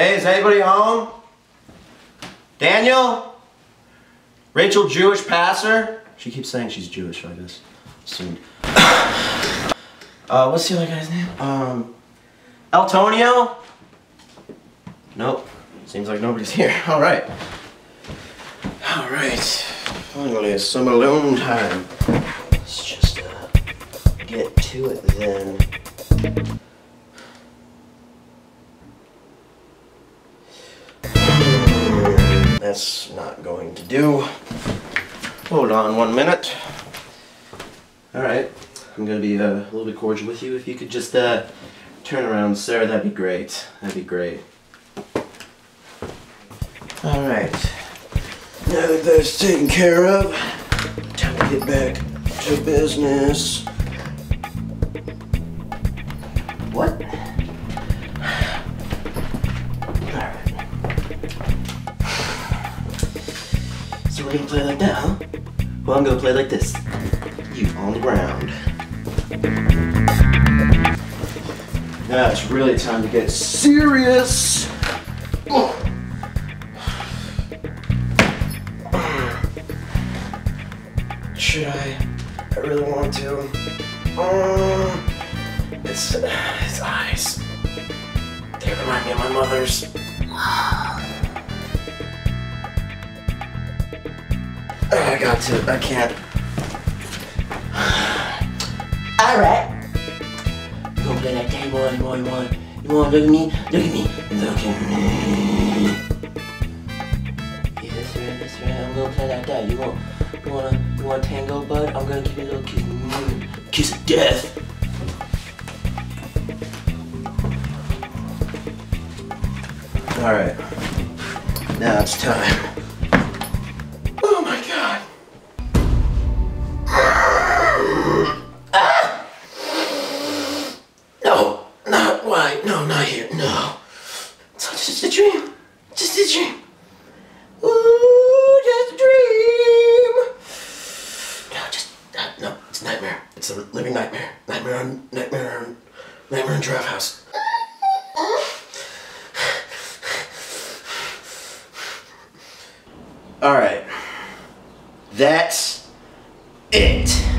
Hey, is anybody home? Daniel? Rachel Jewish Passer? She keeps saying she's Jewish, I guess. Assumed. uh, what's the other guy's name? Um, Antonio? Nope. Seems like nobody's here. Alright. Alright. Finally, some alone time. Let's just, uh, get to it then. That's not going to do. Hold on one minute. Alright, I'm gonna be uh, a little bit cordial with you. If you could just uh, turn around, sir, that'd be great. That'd be great. Alright. Now that that's taken care of, time to get back to business. What? So we're gonna play like that, huh? Well, I'm gonna play like this. You on the ground. Now it's really time to get serious. Should I? I really want to. Um, it's it's eyes. They remind me of my mother's. I got to. I can't. Alright. Gonna play that game, boy, you want, You wanna look at me? Look at me. Look at me. Yeah, that's right, that's right. I'm gonna play like that. You want, you wanna, you want tango, bud? I'm gonna give you a little kiss. Kiss of death. Alright. Now it's time. No, not here. No. It's just a dream. Just a dream. Ooh, just a dream. No, just uh, no. It's a nightmare. It's a living nightmare. Nightmare on nightmare on nightmare on Giraffe House. All right. That's it.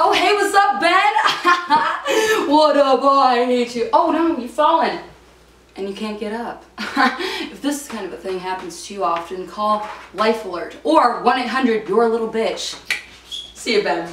Oh, hey, what's up, Ben? what up? Oh, I hate you. Oh, no, you've fallen. And you can't get up. if this kind of a thing happens too often, call Life Alert or 1 800 You're a Little Bitch. See you, Ben.